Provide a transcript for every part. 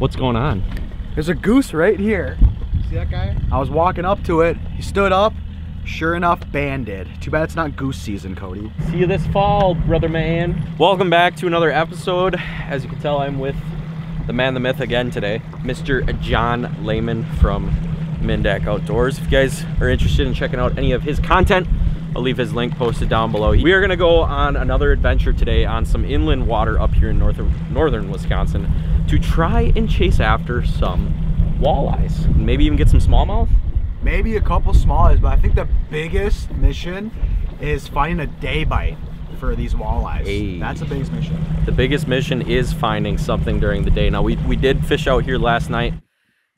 What's going on? There's a goose right here. See that guy? I was walking up to it. He stood up. Sure enough, banded. Too bad it's not goose season, Cody. See you this fall, brother man. Welcome back to another episode. As you can tell, I'm with the man, the myth again today, Mr. John Lehman from MinnDak Outdoors. If you guys are interested in checking out any of his content, I'll leave his link posted down below. We are gonna go on another adventure today on some inland water up here in northern, northern Wisconsin to try and chase after some walleyes. Maybe even get some smallmouth. Maybe a couple smallies, but I think the biggest mission is finding a day bite for these walleyes. Hey. That's the biggest mission. The biggest mission is finding something during the day. Now we, we did fish out here last night.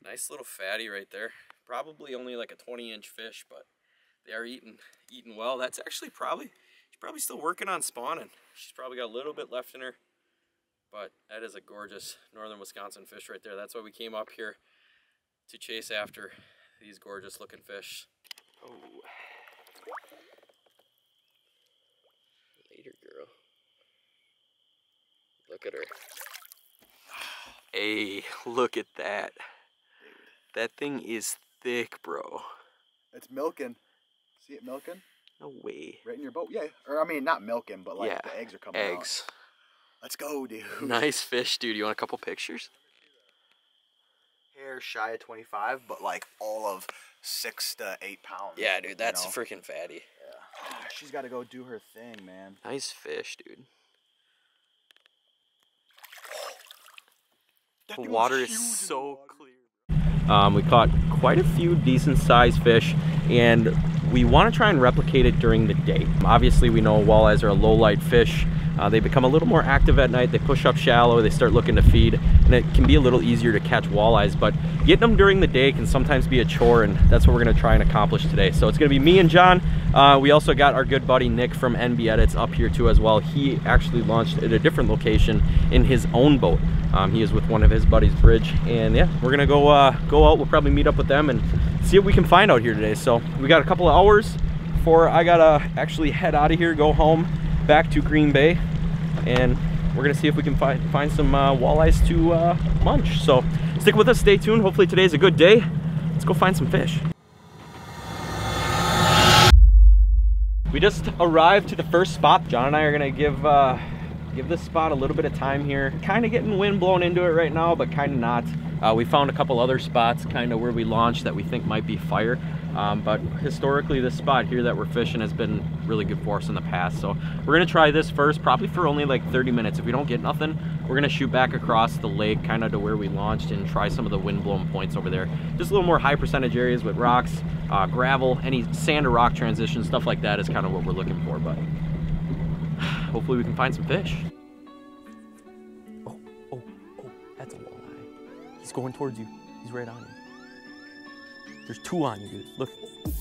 Nice little fatty right there. Probably only like a 20 inch fish, but they are eating eating well. That's actually probably she's probably still working on spawning. She's probably got a little bit left in her. But that is a gorgeous northern Wisconsin fish right there. That's why we came up here to chase after these gorgeous looking fish. Oh. Later, girl. Look at her. Hey, look at that. Dude. That thing is thick, bro. It's milking. See it milking? No way. Right in your boat? Yeah. Or I mean, not milking, but like Yeah, the eggs are coming out. Eggs. Let's go, dude. Nice fish, dude. You want a couple pictures? Hair shy of 25, but like all of six to eight pounds. Yeah, dude. That's you know? freaking fatty. Yeah. She's got to go do her thing, man. Nice fish, dude. The water is so clear. Um, we caught quite a few decent sized fish and we want to try and replicate it during the day. Obviously we know walleyes are a low light fish. Uh, they become a little more active at night. They push up shallow, they start looking to feed, and it can be a little easier to catch walleyes, but getting them during the day can sometimes be a chore, and that's what we're gonna try and accomplish today. So it's gonna be me and John. Uh, we also got our good buddy Nick from NBedits up here too as well. He actually launched at a different location in his own boat. Um, he is with one of his buddies, Bridge, and yeah, we're gonna go uh, go out. We'll probably meet up with them and see what we can find out here today. So we got a couple of hours before I gotta actually head out of here, go home, back to Green Bay, and we're gonna see if we can find find some uh, walleyes to uh, munch. So stick with us, stay tuned. Hopefully today's a good day. Let's go find some fish. We just arrived to the first spot. John and I are gonna give uh, give this spot a little bit of time here. Kind of getting wind blown into it right now, but kind of not. Uh, we found a couple other spots kind of where we launched that we think might be fire. Um, but historically, this spot here that we're fishing has been really good for us in the past. So we're gonna try this first, probably for only like 30 minutes. If we don't get nothing, we're gonna shoot back across the lake, kind of to where we launched, and try some of the wind-blown points over there. Just a little more high percentage areas with rocks, uh, gravel, any sand or rock transition, stuff like that is kind of what we're looking for. But hopefully, we can find some fish. Oh, oh, oh, that's a walleye. He's going towards you. He's right on you. There's two on you, dude. Look.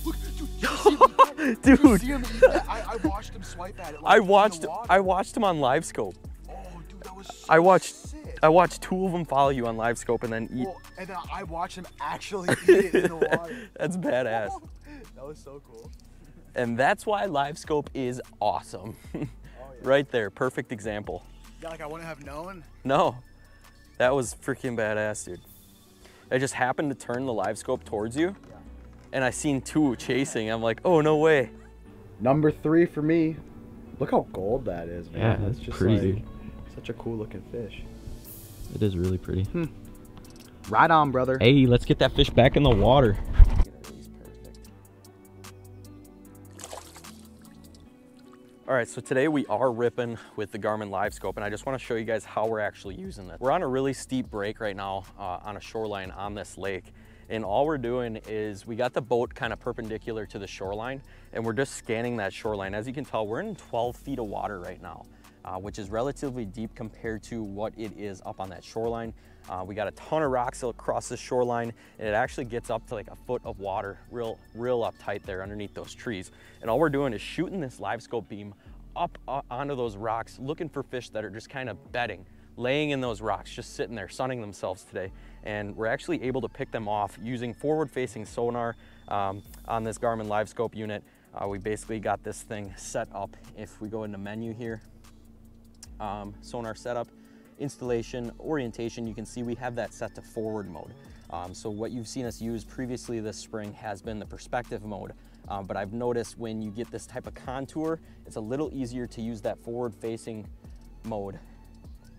Look, dude, you? Dude. You see him? I, I watched him swipe at it. like, I watched. I watched him on Livescope. Oh, dude, that was so I watched sick. I watched two of them follow you on Livescope and then eat. Well, and then I watched him actually eat it in the water. That's badass. that was so cool. And that's why Livescope is awesome. Oh, yeah. right there, perfect example. Yeah, like I wouldn't have known. No. That was freaking badass, dude. I just happened to turn the Livescope towards you and I seen two chasing. I'm like, "Oh, no way." Number three for me. Look how gold that is, man. Yeah, that's that's just pretty, like such a cool looking fish. It is really pretty. Hmm. Right on, brother. Hey, let's get that fish back in the water. All right, so today we are ripping with the Garmin Livescope, and I just want to show you guys how we're actually using this. We're on a really steep break right now uh, on a shoreline on this lake, and all we're doing is we got the boat kind of perpendicular to the shoreline, and we're just scanning that shoreline. As you can tell, we're in 12 feet of water right now, uh, which is relatively deep compared to what it is up on that shoreline. Uh, we got a ton of rocks across the shoreline and it actually gets up to like a foot of water real, real up tight there underneath those trees. And all we're doing is shooting this Livescope beam up uh, onto those rocks, looking for fish that are just kind of bedding, laying in those rocks, just sitting there, sunning themselves today. And we're actually able to pick them off using forward facing sonar um, on this Garmin Livescope unit. Uh, we basically got this thing set up. If we go into menu here, um, sonar setup, installation, orientation, you can see we have that set to forward mode. Um, so what you've seen us use previously this spring has been the perspective mode. Um, but I've noticed when you get this type of contour, it's a little easier to use that forward facing mode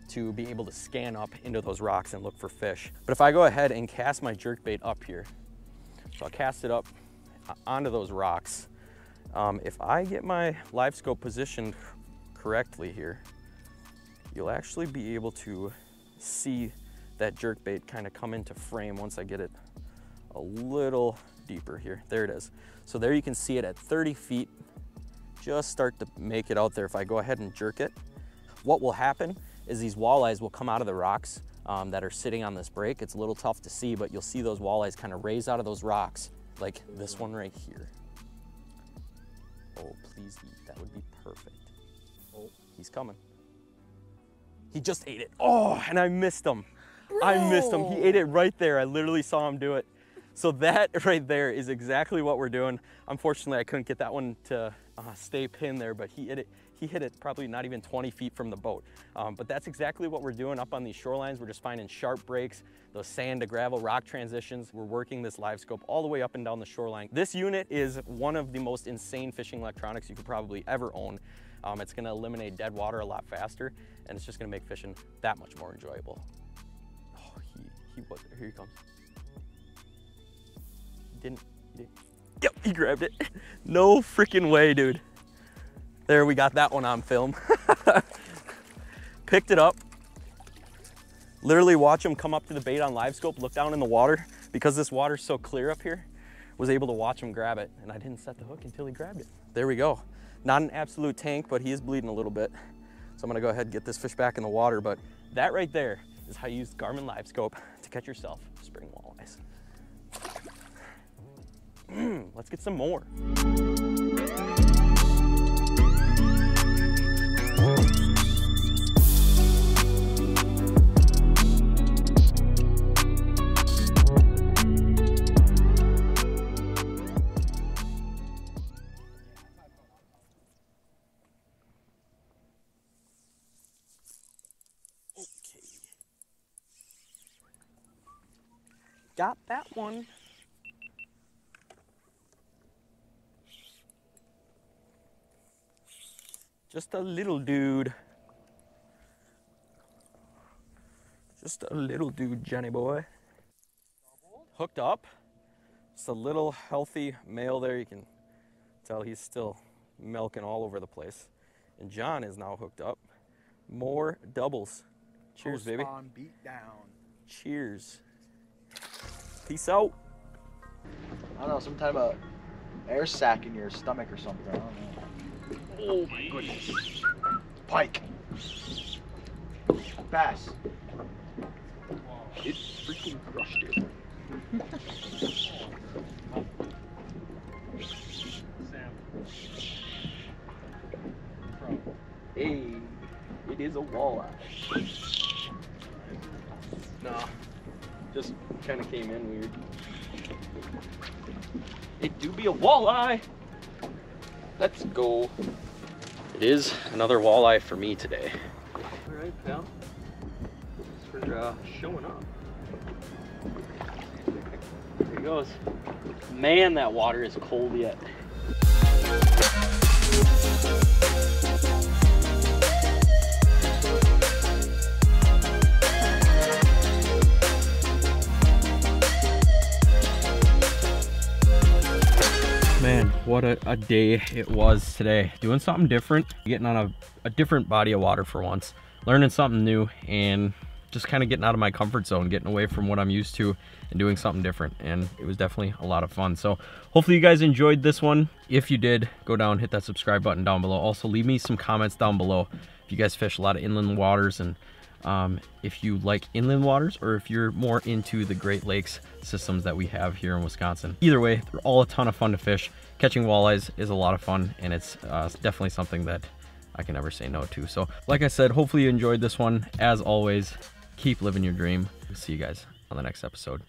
to be able to scan up into those rocks and look for fish. But if I go ahead and cast my jerk bait up here, so I'll cast it up uh, onto those rocks. Um, if I get my Livescope positioned correctly here, you'll actually be able to see that jerk bait kind of come into frame once I get it a little deeper here. There it is. So there you can see it at 30 feet, just start to make it out there. If I go ahead and jerk it, what will happen is these walleyes will come out of the rocks um, that are sitting on this break. It's a little tough to see, but you'll see those walleyes kind of raise out of those rocks, like this one right here. Oh, please eat. That would be perfect. Oh, he's coming. He just ate it. Oh, and I missed him. I missed him. He ate it right there. I literally saw him do it. So that right there is exactly what we're doing. Unfortunately, I couldn't get that one to uh, stay pinned there, but he hit it. He hit it probably not even 20 feet from the boat. Um, but that's exactly what we're doing up on these shorelines. We're just finding sharp breaks, those sand to gravel rock transitions. We're working this Livescope all the way up and down the shoreline. This unit is one of the most insane fishing electronics you could probably ever own. Um, it's gonna eliminate dead water a lot faster, and it's just gonna make fishing that much more enjoyable. Oh, he, he was, here he comes didn't, he didn't. Yep, he grabbed it. No freaking way, dude. There, we got that one on film. Picked it up. Literally watch him come up to the bait on Livescope, look down in the water. Because this water's so clear up here, was able to watch him grab it. And I didn't set the hook until he grabbed it. There we go. Not an absolute tank, but he is bleeding a little bit. So I'm gonna go ahead and get this fish back in the water. But that right there is how you use Garmin Livescope to catch yourself spring walleyes. Let's get some more. got that one. Just a little dude. Just a little dude, Jenny boy. Hooked up. Just a little healthy male there. You can tell he's still milking all over the place. And John is now hooked up. More doubles. Cheers, Post baby. On, beat down. Cheers. Peace out. I don't know, some type of air sac in your stomach or something. Oh my goodness. Pike. Bass. It freaking crushed it. hey, it is a walleye. Nah, just kind of came in weird. It do be a walleye. Let's go. It is another walleye for me today. All right, pal. Thanks for uh, showing up. There he goes. Man, that water is cold yet. What a, a, day it was today. Doing something different, getting on a, a different body of water for once, learning something new and just kind of getting out of my comfort zone, getting away from what I'm used to and doing something different. And it was definitely a lot of fun. So hopefully you guys enjoyed this one. If you did, go down, hit that subscribe button down below. Also leave me some comments down below. If you guys fish a lot of inland waters and um, if you like inland waters or if you're more into the Great Lakes systems that we have here in Wisconsin. Either way, they're all a ton of fun to fish. Catching walleyes is a lot of fun and it's uh, definitely something that I can never say no to. So like I said, hopefully you enjoyed this one. As always, keep living your dream. See you guys on the next episode.